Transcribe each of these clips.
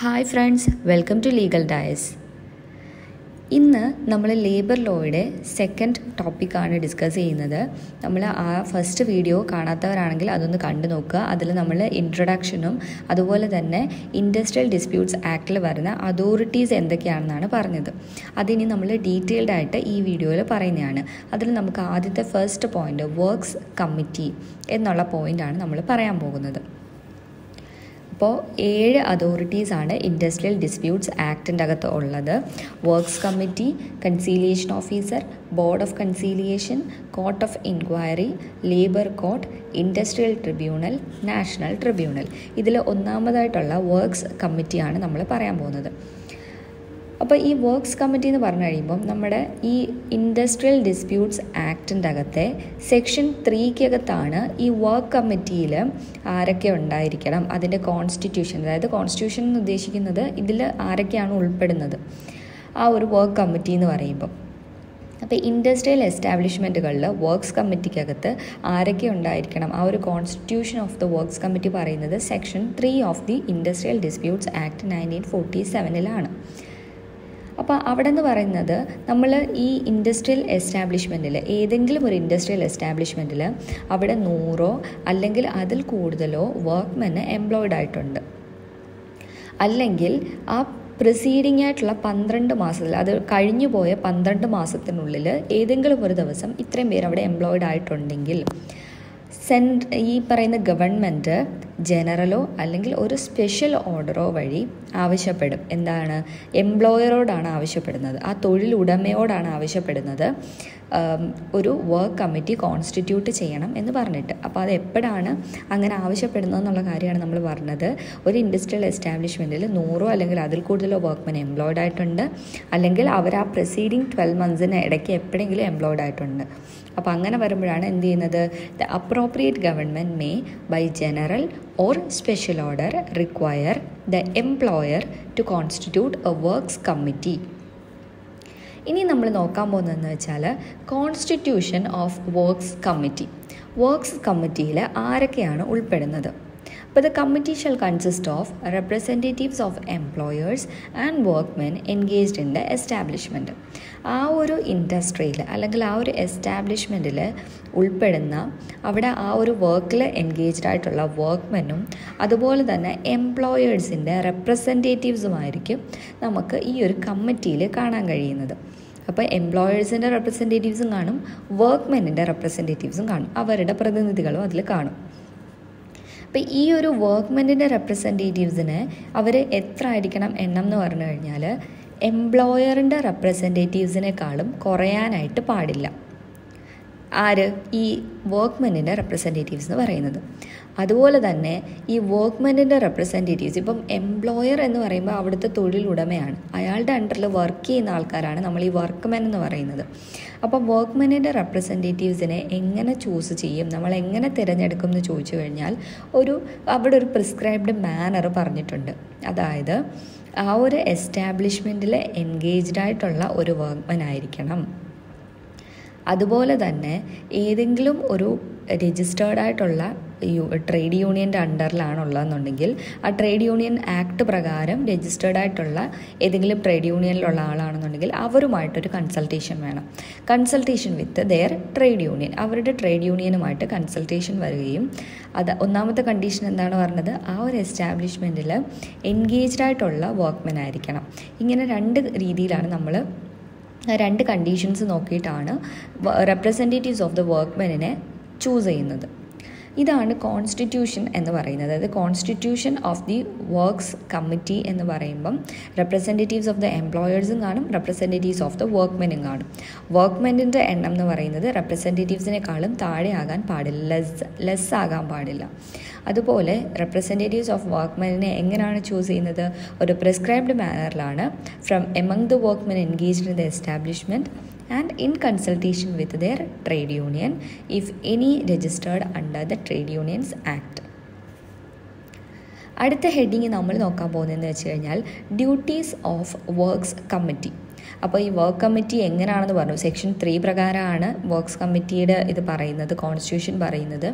Hi friends welcome to legal Diaz ഇന്ന് നമ്മൾ labour ലോയുടെ സെക്കൻഡ് ടോപ്പിക്കാണ് ഡിസ്കസ് ചെയ്യുന്നത്. നമ്മൾ ആ ഫസ്റ്റ് വീഡിയോ കാണാത്തവരാണെങ്കിൽ അതൊന്ന് കണ്ടു നോക്കുക. അതിൽ നമ്മൾ ഇൻട്രൊഡക്ഷനും അതുപോലെ തന്നെ ഇൻഡസ്ട്രിയൽ ഡിസ്പ്യൂട്ട്സ് ആക്ടിൽ വരുന്ന അതോറിറ്റീസ് എന്തൊക്കെയാണെന്നാണ് പറഞ്ഞത്. അതിനി നമ്മൾ ഡീറ്റെയിൽഡ് ആയിട്ട് ഈ വീഡിയോയിൽ പറയുന്നതാണ്. അതിൽ നമുക്ക് ആദ്യത്തെ ഫസ്റ്റ് പോയിന്റ് വർക്ക്സ് കമ്മിറ്റി എന്നുള്ള പോയിന്റാണ് നമ്മൾ പറയാൻ പോകുന്നത്. അപ്പോൾ ഏഴ് അതോറിറ്റീസാണ് ഇൻഡസ്ട്രിയൽ ഡിസ്പ്യൂട്ട്സ് ആക്ടിന്റെ അകത്ത് ഉള്ളത്. Works committee conciliation officer board of conciliation court of inquiry labour court industrial tribunal national tribunal ഇതിൽ ഒന്നാമതായിട്ടുള്ള വർക്ക്സ് കമ്മിറ്റിയാണ് നമ്മൾ പറയാൻ പോകുന്നത്. അപ്പോൾ ഈ വർക്ക്സ് കമ്മിറ്റി എന്ന് പറഞ്ഞു കഴിയുമ്പോൾ നമ്മുടെ ഈ ഇൻഡസ്ട്രിയൽ ഡിസ്പ്യൂട്ട്സ് ആക്ടിന്റെ അകത്തെ സെക്ഷൻ ത്രീക്കകത്താണ് ഈ വർക്ക് കമ്മിറ്റിയിൽ ആരൊക്കെ ഉണ്ടായിരിക്കണം അതിന്റെ കോൺസ്റ്റിറ്റ്യൂഷൻ അതായത് കോൺസ്റ്റിറ്റ്യൂഷൻ എന്ന് ഉദ്ദേശിക്കുന്നത് ഇതിൽ ആരൊക്കെയാണ് ഉൾപ്പെടുന്നത് ആ ഒരു വർക്ക് കമ്മിറ്റി എന്ന് പറയുമ്പോൾ അപ്പോൾ ഇൻഡസ്ട്രിയൽ എസ്റ്റാബ്ലിഷ്മെന്റുകളിൽ വർക്ക്സ് കമ്മിറ്റിക്കകത്ത് ആരൊക്കെ ഉണ്ടായിരിക്കണം ആ ഒരു constitution of the works committee പറയുന്നത് section three of the industrial disputes act nineteen forty സെവനിലാണ് അപ്പോൾ അവിടെ നിന്ന് പറയുന്നത് നമ്മൾ ഈ ഇൻഡസ്ട്രിയൽ എസ്റ്റാബ്ലിഷ്മെന്റിൽ ഏതെങ്കിലും ഒരു ഇൻഡസ്ട്രിയൽ എസ്റ്റാബ്ലിഷ്മെന്റിൽ അവിടെ നൂറോ അല്ലെങ്കിൽ അതിൽ കൂടുതലോ വർക്ക്മെന് എംപ്ലോയിഡ് ആയിട്ടുണ്ട്. അല്ലെങ്കിൽ ആ പ്രൊസീഡിംഗ് ആയിട്ടുള്ള പന്ത്രണ്ട് മാസത്തിൽ അത് കഴിഞ്ഞു പോയ പന്ത്രണ്ട് മാസത്തിനുള്ളിൽ ഏതെങ്കിലും ഒരു ദിവസം ഇത്രയും പേര് അവിടെ എംപ്ലോയിഡ് ആയിട്ടുണ്ടെങ്കിൽ സെൻ ഈ പറയുന്ന ഗവൺമെന്റ് ജനറലോ അല്ലെങ്കിൽ ഒരു സ്പെഷ്യൽ ഓർഡറോ വഴി ആവശ്യപ്പെടും. എന്താണ്? എംപ്ലോയറോടാണ് ആവശ്യപ്പെടുന്നത്. ആ തൊഴിലുടമയോടാണ് ആവശ്യപ്പെടുന്നത്. ഒരു വർക്ക് കമ്മിറ്റി കോൺസ്റ്റിറ്റ്യൂട്ട് ചെയ്യണം എന്ന് പറഞ്ഞിട്ട്. അപ്പോൾ അത് എപ്പോഴാണ് അങ്ങനെ ആവശ്യപ്പെടുന്നത് എന്നുള്ള കാര്യമാണ് നമ്മൾ പറഞ്ഞത്. ഒരു ഇൻഡസ്ട്രിയൽ എസ്റ്റാബ്ലിഷ്മെന്റിൽ നൂറോ അല്ലെങ്കിൽ അതിൽ കൂടുതലോ വർക്ക്മെൻ എംപ്ലോയിഡ് ആയിട്ടുണ്ട്. അല്ലെങ്കിൽ അവർ ആ പ്രൊസീഡിങ് ട്വൽവ് മന്ത്സിന് ഇടയ്ക്ക് എപ്പോഴെങ്കിലും എംപ്ലോയിഡ് ആയിട്ടുണ്ട്. അപ്പോൾ അങ്ങനെ വരുമ്പോഴാണ് എന്ത് ചെയ്യുന്നത്? The appropriate government may by general or special order require the employer to constitute a works committee ഇനി നമ്മൾ നോക്കാൻ പോകുന്നതെന്ന് വെച്ചാൽ constitution of works committee works കമ്മിറ്റിയിൽ ആരൊക്കെയാണ് ഉൾപ്പെടുന്നത്? അപ്പോൾ the committee shall consist of representatives of employers and workmen engaged in the establishment ആ ഒരു ഇൻഡസ്ട്രിയിൽ അല്ലെങ്കിൽ ആ ഒരു എസ്റ്റാബ്ലിഷ്മെന്റിൽ ഉൾപ്പെടുന്ന അവിടെ ആ ഒരു വർക്കിൽ എൻഗേജ്ഡ് ആയിട്ടുള്ള വർക്ക്മെനും അതുപോലെ തന്നെ എംപ്ലോയേഴ്സിന്റെ റെപ്രസെന്റേറ്റീവ്സുമായിരിക്കും നമുക്ക് ഈ ഒരു കമ്മിറ്റിയിൽ കാണാൻ കഴിയുന്നത്. അപ്പോൾ എംപ്ലോയേഴ്സിന്റെ റെപ്രസെന്റേറ്റീവ്സും കാണും വർക്ക്മെനിന്റെ റെപ്രസെന്റേറ്റീവ്സും കാണും. അവരുടെ പ്രതിനിധികളും അതിൽ കാണും. അപ്പോൾ ഈ ഒരു വർക്ക്മെന്റിന്റെ റെപ്രസെന്റേറ്റീവ്സിന് അവർ എത്ര ആയിരിക്കണം എണ്ണം എന്ന് പറഞ്ഞു കഴിഞ്ഞാൽ എംപ്ലോയറിന്റെ റെപ്രസെന്റേറ്റീവ്സിനേക്കാളും കുറയാനായിട്ട് പാടില്ല. ആര്? ഈ വർക്ക്മെന്റിന്റെ റെപ്രസെന്റേറ്റീവ്സ് എന്ന് പറയുന്നത്. അതുപോലെ തന്നെ ഈ വർക്ക്മെന്റിന്റെ റെപ്രസെന്റേറ്റീവ്സ് ഇപ്പം എംപ്ലോയർ എന്ന് പറയുമ്പോൾ അവിടുത്തെ തൊഴിലുടമയാണ്. അയാളുടെ അണ്ടറിൽ വർക്ക് ചെയ്യുന്ന ആൾക്കാരാണ് നമ്മൾ ഈ വർക്ക്മെൻ എന്ന് പറയുന്നത്. അപ്പോൾ വർക്ക്മെന്റിന്റെ റെപ്രസെന്റേറ്റീവ്സിനെ എങ്ങനെ ചൂസ് ചെയ്യും? നമ്മൾ എങ്ങനെ തിരഞ്ഞെടുക്കും എന്ന് ചോദിച്ചു കഴിഞ്ഞാൽ ഒരു അവിടെ ഒരു പ്രിസ്ക്രൈബ്ഡ് മാനർ പറഞ്ഞിട്ടുണ്ട്. അതായത് ആ ഒരു എസ്റ്റാബ്ലിഷ്മെന്റിൽ എൻഗേജ്ഡ് ആയിട്ടുള്ള ഒരു വർക്ക്മെൻ ആയിരിക്കണം. അതുപോലെ തന്നെ ഏതെങ്കിലും ഒരു രജിസ്റ്റേർഡ് ആയിട്ടുള്ള ട്രേഡ് യൂണിയന്റെ അണ്ടറിലാണുള്ളതെന്നുണ്ടെങ്കിൽ ആ ട്രേഡ് യൂണിയൻ ആക്ട് പ്രകാരം രജിസ്റ്റേർഡ് ആയിട്ടുള്ള ഏതെങ്കിലും ട്രേഡ് യൂണിയനിലുള്ള ആളാണെന്നുണ്ടെങ്കിൽ അവരുമായിട്ടൊരു കൺസൾട്ടേഷൻ വേണം. Consultation with their trade union. അവരുടെ ട്രേഡ് യൂണിയനുമായിട്ട് കൺസൾട്ടേഷൻ വരികയും അത് ഒന്നാമത്തെ കണ്ടീഷൻ എന്താണ് പറഞ്ഞത്? ആ ഒരു എസ്റ്റാബ്ലിഷ്മെന്റിൽ എൻഗേജ്ഡ് ആയിട്ടുള്ള വർക്ക്മെൻ ആയിരിക്കണം. ഇങ്ങനെ രണ്ട് രീതിയിലാണ് നമ്മൾ രണ്ട് കണ്ടീഷൻസ് നോക്കിയിട്ടാണ് റെപ്രസെന്റേറ്റീവ്സ് ഓഫ് ദ വർക്ക്മെനിനെ ചൂസ് ചെയ്യുന്നത്. ഇതാണ് കോൺസ്റ്റിറ്റ്യൂഷൻ എന്ന് പറയുന്നത്. അതായത് constitution of the works committee എന്ന് പറയുമ്പം റെപ്രസെന്റേറ്റീവ്സ് ഓഫ് ദ എംപ്ലോയേഴ്സും കാണും റെപ്രസെന്റേറ്റീവ്സ് ഓഫ് ദ വർക്ക്മെനും കാണും. വർക്ക്മെന്റിന്റെ എണ്ണം എന്ന് പറയുന്നത് റെപ്രസെന്റേറ്റീവ്സിനേക്കാളും താഴെയാകാൻ പാടില്ല ലെസ് ലെസ് ആകാൻ പാടില്ല. അതുപോലെ റെപ്രസെന്റേറ്റീവ്സ് ഓഫ് വർക്ക്മെനിനെ എങ്ങനെയാണ് ചൂസ് ചെയ്യുന്നത്? ഒരു prescribed മാനറിലാണ് from among the workmen engaged in the establishment and in consultation with their trade union if any registered under the Trade Unions Act. അടുത്ത ഹെഡിങ് നമ്മൾ നോക്കാൻ പോകുന്നതെന്ന് വെച്ച് കഴിഞ്ഞാൽ ഡ്യൂട്ടീസ് ഓഫ് വർക്ക്സ് കമ്മിറ്റി അപ്പോൾ ഈ വർക്ക് കമ്മിറ്റി എങ്ങനെയാണെന്ന് പറഞ്ഞു. സെക്ഷൻ ത്രീ പ്രകാരമാണ് വർക്ക്സ് കമ്മിറ്റിയുടെ ഇത് പറയുന്നത് കോൺസ്റ്റിറ്റ്യൂഷൻ പറയുന്നത്.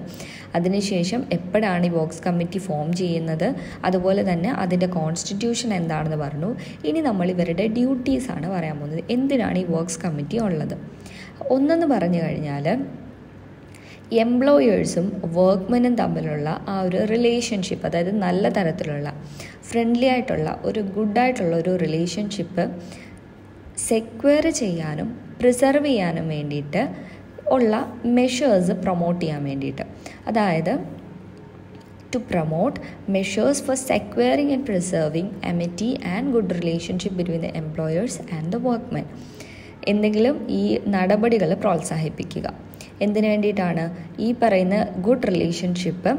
അതിനുശേഷം എപ്പോഴാണ് ഈ വർക്ക്സ് കമ്മിറ്റി ഫോം ചെയ്യുന്നത്? അതുപോലെ തന്നെ അതിന്റെ കോൺസ്റ്റിറ്റ്യൂഷൻ എന്താണെന്ന് പറഞ്ഞു. ഇനി നമ്മൾ ഇവരുടെ ഡ്യൂട്ടീസാണ് പറയാൻ പോകുന്നത്. എന്തിനാണ് ഈ വർക്ക്സ് കമ്മിറ്റി ഉള്ളത്? ഒന്നെന്ന് പറഞ്ഞു കഴിഞ്ഞാൽ എംപ്ലോയേഴ്സും വർക്ക്മെനും തമ്മിലുള്ള ആ ഒരു റിലേഷൻഷിപ്പ് അതായത് നല്ല തരത്തിലുള്ള ഫ്രണ്ട്ലി ആയിട്ടുള്ള ഒരു ഗുഡായിട്ടുള്ള ഒരു റിലേഷൻഷിപ്പ് സെക്വയർ ചെയ്യാനും പ്രിസർവ് ചെയ്യാനും വേണ്ടിയിട്ട് ഉള്ള മെഷേഴ്സ് പ്രൊമോട്ട് ചെയ്യാൻ വേണ്ടിയിട്ട്. അതായത് to promote measures for securing and preserving amity and good relationship between the employers and the workmen എന്തെങ്കിലും ഈ നടപടികൾ പ്രോത്സാഹിപ്പിക്കുക. എന്തിനു വേണ്ടിയിട്ടാണ്? ഈ പറയുന്ന ഗുഡ് റിലേഷൻഷിപ്പ്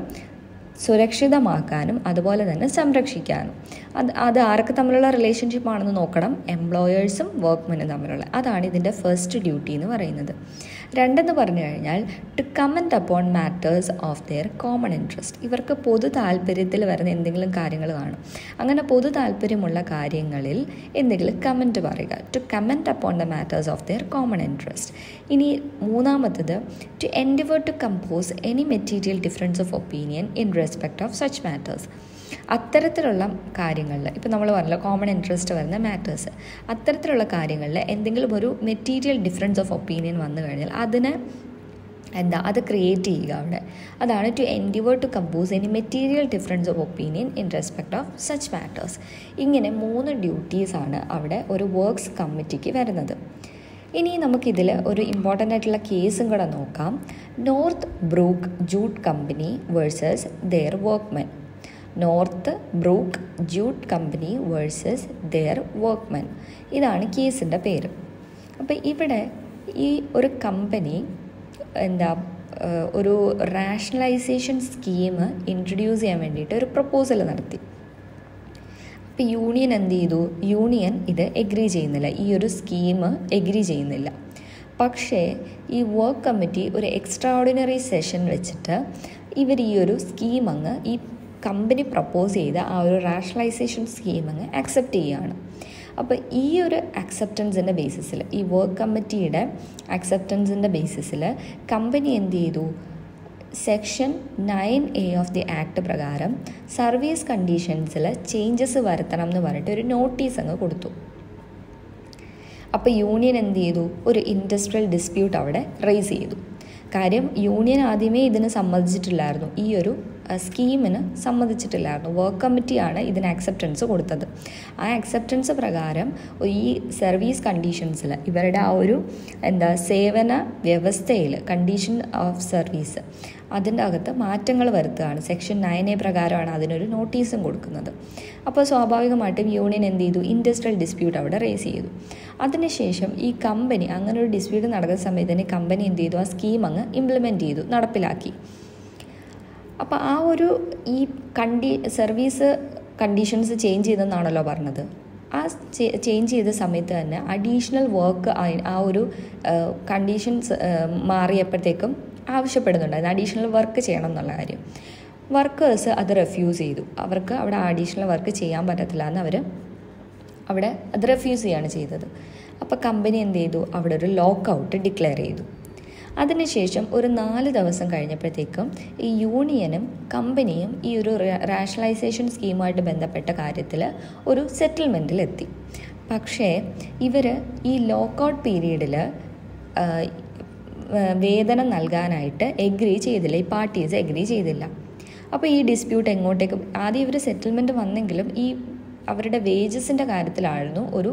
സുരക്ഷിതമാക്കാനും അതുപോലെ തന്നെ സംരക്ഷിക്കാനും. അത് അത് ആരൊക്കെ തമ്മിലുള്ള റിലേഷൻഷിപ്പ് ആണെന്ന് നോക്കണം. എംപ്ലോയേഴ്സും വർക്ക്മെനും തമ്മിലുള്ള. അതാണ് ഇതിന്റെ ഫസ്റ്റ് ഡ്യൂട്ടി എന്ന് പറയുന്നത്. രണ്ടെന്ന് പറഞ്ഞു കഴിഞ്ഞാൽ to comment upon matters of their common interest ഇവർക്ക് പൊതു താല്പര്യത്തിൽ വരുന്ന എന്തെങ്കിലും കാര്യങ്ങൾ കാണും. അങ്ങനെ പൊതു താല്പര്യമുള്ള കാര്യങ്ങളിൽ എന്തെങ്കിലും കമന്റ് പറയുക. To comment upon the matters of their common interest ഇനി മൂന്നാമത്തത് to endeavour to compose any material difference of opinion in respect of such matters അത്തരത്തിലുള്ള കാര്യങ്ങളിൽ ഇപ്പോൾ നമ്മൾ പറഞ്ഞല്ലോ കോമൺ ഇൻട്രസ്റ്റ് വരുന്ന മാറ്റേഴ്സ് അത്തരത്തിലുള്ള കാര്യങ്ങളിൽ എന്തെങ്കിലും ഒരു മെറ്റീരിയൽ ഡിഫറൻസ് ഓഫ് ഒപ്പീനിയൻ വന്നു കഴിഞ്ഞാൽ അതിനെ എന്താ അത് ക്രിയേറ്റ് ചെയ്യുക അവിടെ. അതാണ് to endeavour to compose any material difference of opinion in respect of such matters ഇങ്ങനെ മൂന്ന് ഡ്യൂട്ടീസാണ് അവിടെ ഒരു വർക്ക്സ് കമ്മിറ്റിക്ക് വരുന്നത്. ഇനി നമുക്കിതിൽ ഒരു ഇമ്പോർട്ടന്റ് ആയിട്ടുള്ള കേസും കൂടെ നോക്കാം. Northbrook Jute Company versus their workmen Northbrook Jute Company versus their workmen. ഇതാണ് കേസിന്റെ പേര്. അപ്പോൾ ഇവിടെ ഈ ഒരു കമ്പനി എന്താ ഒരു റാഷണലൈസേഷൻ സ്കീം ഇൻട്രൊഡ്യൂസ് ചെയ്യാൻ വേണ്ടിയിട്ട് ഒരു പ്രപ്പോസൽ നടത്തി. അപ്പോൾ യൂണിയൻ എന്ത് ചെയ്തു? യൂണിയൻ ഇത് എഗ്രി ചെയ്യുന്നില്ല. ഈ ഒരു സ്കീം എഗ്രി ചെയ്യുന്നില്ല. പക്ഷേ ഈ വർക്ക് കമ്മിറ്റി ഒരു എക്സ്ട്രാ ഓർഡിനറി സെഷൻ വെച്ചിട്ട് ഇവർ ഈ ഒരു സ്കീം അങ്ങ് ഈ കമ്പനി പ്രപ്പോസ് ചെയ്ത ആ ഒരു റാഷണലൈസേഷൻ സ്കീം അങ്ങ് അക്സെപ്റ്റ് ചെയ്യുകയാണ്. അപ്പോൾ ഈ ഒരു അക്സെപ്റ്റൻസിന്റെ ബേസിസിൽ ഈ വർക്ക് കമ്മിറ്റിയുടെ അക്സെപ്റ്റൻസിന്റെ ബേസിസിൽ കമ്പനി എന്ത് ചെയ്തു? Section nine A of the act പ്രകാരം സർവീസ് കണ്ടീഷൻസിൽ ചേഞ്ചസ് വരുത്തണം എന്ന് പറഞ്ഞിട്ട് ഒരു നോട്ടീസ് അങ്ങ് കൊടുത്തു. അപ്പോൾ യൂണിയൻ എന്ത് ചെയ്തു? ഒരു ഇൻഡസ്ട്രിയൽ ഡിസ്പ്യൂട്ട് അവിടെ റേസ് ചെയ്തു. കാര്യം യൂണിയൻ ആദ്യമേ ഇതിന് സമ്മതിച്ചിട്ടില്ലായിരുന്നു. ഈ ഒരു സ്കീമിന് സമ്മതിച്ചിട്ടില്ലായിരുന്നു. വർക്ക് കമ്മിറ്റിയാണ് ഇതിന് അക്സെപ്റ്റൻസ് കൊടുത്തത്. ആ അക്സെപ്റ്റൻസ് പ്രകാരം ഈ സർവീസ് കണ്ടീഷൻസിൽ ഇവരുടെ ആ ഒരു എന്താ സേവന വ്യവസ്ഥയിൽ കണ്ടീഷൻ ഓഫ് സർവീസ് അതിന്റെ അകത്ത് മാറ്റങ്ങൾ വരുത്തുകയാണ്. സെക്ഷൻ നയൻ എ പ്രകാരമാണ് അതിനൊരു നോട്ടീസും കൊടുക്കുന്നത്. അപ്പോൾ സ്വാഭാവികമായിട്ടും യൂണിയൻ എന്ത് ചെയ്തു? ഇൻഡസ്ട്രിയൽ ഡിസ്പ്യൂട്ട് അവിടെ റേസ് ചെയ്തു. അതിനുശേഷം ഈ കമ്പനി അങ്ങനെ ഒരു ഡിസ്പ്യൂട്ട് നടക്കുന്ന സമയത്ത് തന്നെ കമ്പനി എന്ത് ചെയ്തു? ആ സ്കീം അങ്ങ് ഇംപ്ലിമെന്റ് ചെയ്തു നടപ്പിലാക്കി. അപ്പോൾ ആ ഒരു ഈ കണ്ടി സർവീസ് കണ്ടീഷൻസ് ചേഞ്ച് ചെയ്തെന്നാണല്ലോ പറഞ്ഞത്. ആ ചേഞ്ച് ചെയ്ത സമയത്ത് തന്നെ അഡീഷണൽ വർക്ക് ആ ഒരു കണ്ടീഷൻസ് മാറിയപ്പോഴത്തേക്കും ആവശ്യപ്പെടുന്നുണ്ടായിരുന്നു. അഡീഷണൽ വർക്ക് ചെയ്യണം എന്നുള്ള കാര്യം. വർക്കേഴ്സ് അത് റെഫ്യൂസ് ചെയ്തു. അവർക്ക് അവിടെ അഡീഷണൽ വർക്ക് ചെയ്യാൻ പറ്റത്തില്ല എന്ന് അവർ അവിടെ അത് റെഫ്യൂസ് ചെയ്യാണ് ചെയ്തത്. അപ്പോൾ കമ്പനി എന്ത് ചെയ്തു? അവിടെ ഒരു ലോക്ക് ഔട്ട് ഡിക്ലെയർ ചെയ്തു. അതിനുശേഷം ഒരു നാല് ദിവസം കഴിഞ്ഞപ്പോഴത്തേക്കും ഈ യൂണിയനും കമ്പനിയും ഈ ഒരു റാഷണലൈസേഷൻ സ്കീമുമായിട്ട് ബന്ധപ്പെട്ട കാര്യത്തിൽ ഒരു സെറ്റിൽമെന്റിലെത്തി പക്ഷേ ഇവർ ഈ ലോക്കൗട്ട് പീരീഡിൽ വേതനം നൽകാനായിട്ട് എഗ്രി ചെയ്തില്ല. ഈ പാർട്ടീസ് എഗ്രി ചെയ്തില്ല. അപ്പോൾ ഈ ഡിസ്പ്യൂട്ട് എങ്ങോട്ടേക്ക് ആദ്യം ഇവർ സെറ്റിൽമെന്റ് വന്നെങ്കിലും ഈ അവരുടെ വേജസിന്റെ കാര്യത്തിലായിരുന്നു ഒരു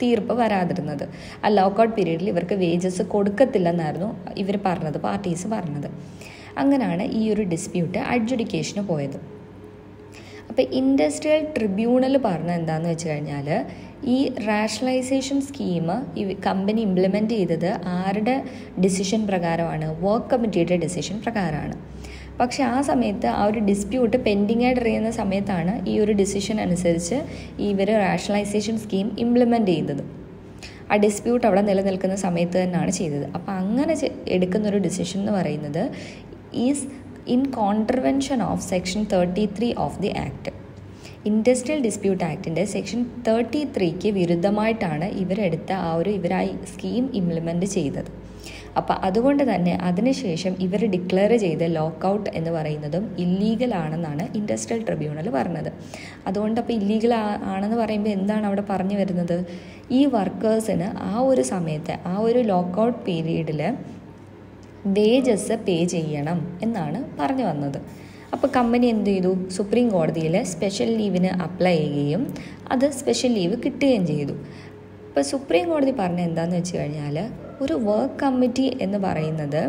തീർപ്പ് വരാതിരുന്നത്. ആ ലോക്കൗട്ട് പീരീഡിൽ ഇവർക്ക് വേജസ് കൊടുക്കത്തില്ലെന്നായിരുന്നു ഇവർ പറഞ്ഞത് പാർട്ടീസ് പറഞ്ഞത്. അങ്ങനെയാണ് ഈ ഒരു ഡിസ്പ്യൂട്ട് അഡ്ജുഡിക്കേഷന് പോയത്. അപ്പോൾ ഇൻഡസ്ട്രിയൽ ട്രിബ്യൂണൽ പറഞ്ഞ എന്താണെന്ന് വെച്ച് കഴിഞ്ഞാൽ ഈ റാഷണലൈസേഷൻ സ്കീം ഈ കമ്പനി ഇംപ്ലിമെന്റ് ചെയ്തത് ആരുടെ ഡിസിഷൻ പ്രകാരമാണ്? വർക്ക് കമ്മിറ്റിയുടെ ഡിസിഷൻ പ്രകാരമാണ്. പക്ഷേ ആ സമയത്ത് ആ ഒരു ഡിസ്പ്യൂട്ട് പെൻഡിങ് ആയിട്ട് അറിയുന്ന സമയത്താണ് ഈ ഒരു ഡിസിഷൻ അനുസരിച്ച് ഇവർ റാഷണലൈസേഷൻ സ്കീം ഇംപ്ലിമെന്റ് ചെയ്തത് ആ ഡിസ്പ്യൂട്ട് അവിടെ നിലനിൽക്കുന്ന സമയത്ത് തന്നെയാണ് ചെയ്തത്. അപ്പോൾ അങ്ങനെ എടുക്കുന്ന ഒരു ഡിസിഷൻ എന്ന് പറയുന്നത് is in contravention of section thirty three of the act industrial dispute ആക്ടിന്റെ section thirty ത്രീക്ക് വിരുദ്ധമായിട്ടാണ് ഇവരെടുത്ത ആ ഒരു ഇവരായി സ്കീം ഇംപ്ലിമെന്റ് ചെയ്തത്. അപ്പോൾ അതുകൊണ്ട് തന്നെ അതിനുശേഷം ഇവർ ഡിക്ലെയർ ചെയ്ത ലോക്കൗട്ട് എന്ന് പറയുന്നതും ഇല്ലീഗൽ ആണെന്നാണ് ഇൻഡസ്ട്രിയൽ ട്രിബ്യൂണൽ പറഞ്ഞത്. അതുകൊണ്ട് അപ്പോൾ ഇല്ലീഗൽ ആണെന്ന് പറയുമ്പോൾ എന്താണ് അവിടെ പറഞ്ഞു വരുന്നത്? ഈ വർക്കേഴ്സിന് ആ ഒരു സമയത്ത് ആ ഒരു ലോക്കൗട്ട് പീരീഡിൽ വേജസ് പേ ചെയ്യണം എന്നാണ് പറഞ്ഞു വന്നത്. അപ്പോൾ കമ്പനി എന്ത് ചെയ്തു? സുപ്രീം കോടതിയിൽ സ്പെഷ്യൽ ലീവിന് അപ്ലൈ ചെയ്യുകയും അത് സ്പെഷ്യൽ ലീവ് കിട്ടുകയും ചെയ്തു. ഇപ്പോൾ സുപ്രീം കോടതി പറഞ്ഞ എന്താണെന്ന് വെച്ച് കഴിഞ്ഞാൽ ഒരു വർക്ക് കമ്മിറ്റി എന്ന് പറയുന്നത്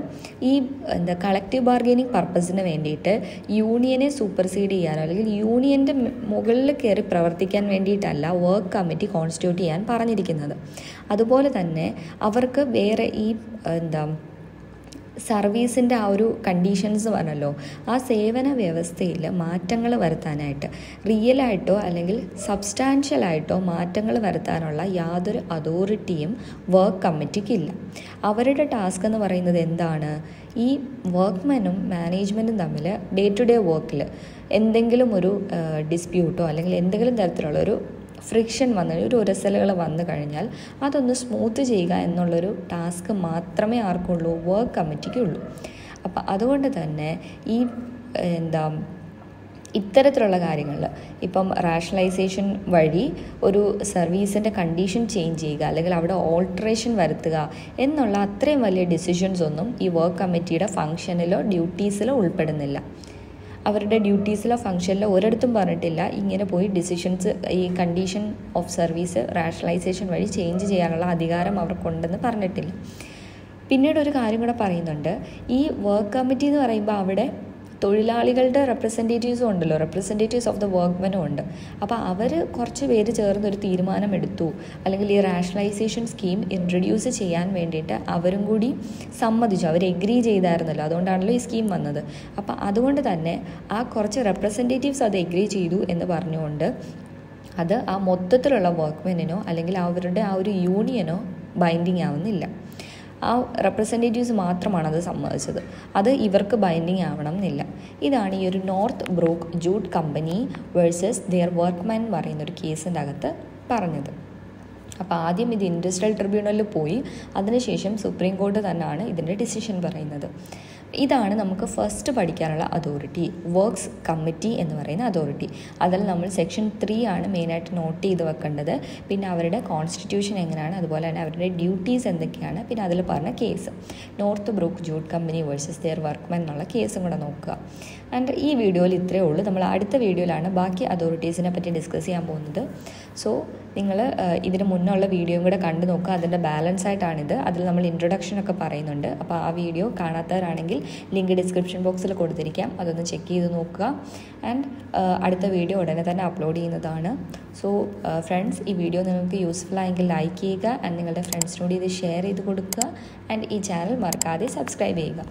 ഈ എന്താ കളക്റ്റീവ് ബാർഗൈനിങ് പർപ്പസിന് വേണ്ടിയിട്ട് യൂണിയനെ സൂപ്പർസീഡ് ചെയ്യാനോ അല്ലെങ്കിൽ യൂണിയന്റെ മുകളിൽ കയറി പ്രവർത്തിക്കാൻ വേണ്ടിയിട്ടല്ല വർക്ക് കമ്മിറ്റി കോൺസ്റ്റിറ്റ്യൂട്ട് ചെയ്യാൻ പറഞ്ഞിരിക്കുന്നത്. അതുപോലെ തന്നെ അവർക്ക് വേറെ ഈ എന്താ സർവീസിന്റെ ആ ഒരു കണ്ടീഷൻസ് പറഞ്ഞല്ലോ ആ സേവന വ്യവസ്ഥയിൽ മാറ്റങ്ങൾ വരുത്താനായിട്ട് റിയലായിട്ടോ അല്ലെങ്കിൽ സബ്സ്റ്റാൻഷ്യലായിട്ടോ മാറ്റങ്ങൾ വരുത്താനുള്ള യാതൊരു അതോറിറ്റിയും വർക്ക് കമ്മിറ്റിക്കില്ല അവരുടെ ടാസ്ക് എന്ന് പറയുന്നത് എന്താണ്? ഈ വർക്ക്മെനും മാനേജ്മെന്റും തമ്മിൽ ഡേ ടു ഡേ വർക്കിൽ എന്തെങ്കിലും ഒരു ഡിസ്പ്യൂട്ടോ അല്ലെങ്കിൽ എന്തെങ്കിലും തരത്തിലുള്ള ഒരു ഫ്രിക്ഷൻ വന്ന് ഒരു ഉരസലുകൾ വന്നു കഴിഞ്ഞാൽ അതൊന്ന് സ്മൂത്ത് ചെയ്യുക എന്നുള്ളൊരു ടാസ്ക് മാത്രമേ ആർക്കുള്ളൂ വർക്ക് കമ്മിറ്റിക്കുള്ളൂ അപ്പം അതുകൊണ്ട് തന്നെ ഈ എന്താ ഇത്തരത്തിലുള്ള കാര്യങ്ങളിൽ ഇപ്പം റാഷണലൈസേഷൻ വഴി ഒരു സർവീസിന്റെ കണ്ടീഷൻ ചേഞ്ച് ചെയ്യുക അല്ലെങ്കിൽ അവിടെ ഓൾട്ടറേഷൻ വരുത്തുക എന്നുള്ള അത്രയും വലിയ ഡിസിഷൻസ് ഒന്നും ഈ വർക്ക് കമ്മിറ്റിയുടെ ഫങ്ഷനിലോ ഡ്യൂട്ടീസിലോ ഉൾപ്പെടുന്നില്ല. അവരുടെ ഡ്യൂട്ടീസിലോ ഫംഗ്ഷനിലോ ഒരിടത്തും പറഞ്ഞിട്ടില്ല. ഇങ്ങനെ പോയി ഡിസിഷൻസ് ഈ കണ്ടീഷൻ ഓഫ് സർവീസ് റാഷണലൈസേഷൻ വഴി ചേഞ്ച് ചെയ്യാനുള്ള അധികാരം അവർക്കുണ്ടെന്ന് പറഞ്ഞിട്ടില്ല. പിന്നീട് ഒരു കാര്യം കൂടെ പറയുന്നുണ്ട്. ഈ വർക്ക് കമ്മിറ്റി എന്ന് പറയുമ്പോൾ അവിടെ തൊഴിലാളികളുടെ റെപ്രസെന്റേറ്റീവ്സും ഉണ്ടല്ലോ. റെപ്രസെന്റേറ്റീവ്സ് ഓഫ് ദ വർക്ക്മെനും ഉണ്ട്. അപ്പോൾ അവർ കുറച്ച് പേര് ചേർന്ന് ഒരു തീരുമാനമെടുത്തു. അല്ലെങ്കിൽ ഈ റാഷണലൈസേഷൻ സ്കീം ഇൻട്രൊഡ്യൂസ് ചെയ്യാൻ വേണ്ടിയിട്ട് അവരും കൂടി സമ്മതിച്ചു. അവർ എഗ്രി ചെയ്തായിരുന്നല്ലോ. അതുകൊണ്ടാണല്ലോ ഈ സ്കീം വന്നത്. അപ്പോൾ അതുകൊണ്ട് തന്നെ ആ കുറച്ച് റെപ്രസെന്റേറ്റീവ്സ് അത് എഗ്രി ചെയ്തു എന്ന് പറഞ്ഞുകൊണ്ട് അത് ആ മൊത്തത്തിലുള്ള വർക്ക്മെനിനോ അല്ലെങ്കിൽ അവരുടെ ആ ഒരു യൂണിയനോ ബൈൻഡിങ് ആവുന്നില്ല. ആ റെപ്രസെന്റേറ്റീവ്സ് മാത്രമാണ് അത് സമ്മതിച്ചത്. അത് ഇവർക്ക് ബൈൻഡിങ് ആവണം എന്നില്ല. ഇതാണ് ഈ ഒരു Northbrook Jute Company versus their workman എന്ന് പറയുന്ന ഒരു കേസിന്റെ അകത്ത് പറഞ്ഞത്. അപ്പോൾ ആദ്യം ഇത് ഇൻഡസ്ട്രിയൽ ട്രിബ്യൂണലിൽ പോയി. അതിനുശേഷം സുപ്രീം കോടതി തന്നെയാണ് ഇതിന്റെ ഡിസിഷൻ പറയുന്നത്. ഇതാണ് നമുക്ക് ഫസ്റ്റ് പഠിക്കാനുള്ള അതോറിറ്റി വർക്ക്സ് കമ്മിറ്റി എന്ന് പറയുന്ന അതോറിറ്റി അതിൽ നമ്മൾ സെക്ഷൻ ത്രീ ആണ് മെയിനായിട്ട് നോട്ട് ചെയ്ത് വെക്കേണ്ടത്. പിന്നെ അവരുടെ കോൺസ്റ്റിറ്റ്യൂഷൻ എങ്ങനെയാണ്? അതുപോലെ തന്നെ അവരുടെ ഡ്യൂട്ടീസ് എന്തൊക്കെയാണ്? പിന്നെ അതിൽ പറഞ്ഞ case Northbrook Jute Company versus their workmen എന്നുള്ള കേസും കൂടെ നോക്കുക. ആൻഡ് ഈ വീഡിയോയിൽ ഇത്രയേ ഉള്ളൂ. നമ്മൾ അടുത്ത വീഡിയോയിലാണ് ബാക്കി അതോറിറ്റീസിനെ പറ്റി ഡിസ്കസ് ചെയ്യാൻ പോകുന്നത്. സോ നിങ്ങൾ ഇതിന് മുന്നുള്ള വീഡിയോയും കൂടെ കണ്ടു നോക്കുക. അതിന്റെ ബാലൻസ് ആയിട്ടാണിത്. അതിൽ നമ്മൾ ഇൻട്രൊഡക്ഷൻ ഒക്കെ പറയുന്നുണ്ട്. അപ്പോൾ ആ വീഡിയോ കാണാത്തവരാണെങ്കിൽ ലിങ്ക് ഡിസ്ക്രിപ്ഷൻ ബോക്സിൽ കൊടുത്തിരിക്കാം. അതൊന്ന് ചെക്ക് ചെയ്ത് നോക്കുക. ആൻഡ് അടുത്ത വീഡിയോ ഉടനെ തന്നെ അപ്ലോഡ് ചെയ്യുന്നതാണ്. സോ ഫ്രണ്ട്സ് ഈ വീഡിയോ നിങ്ങൾക്ക് യൂസ്ഫുൾ ആയെങ്കിൽ ലൈക്ക് ചെയ്യുക. ആൻഡ് നിങ്ങളുടെ ഫ്രണ്ട്സിനോട് ഇത് ഷെയർ ചെയ്ത് കൊടുക്കുക. ആൻഡ് ഈ ചാനൽ മറക്കാതെ സബ്സ്ക്രൈബ് ചെയ്യുക.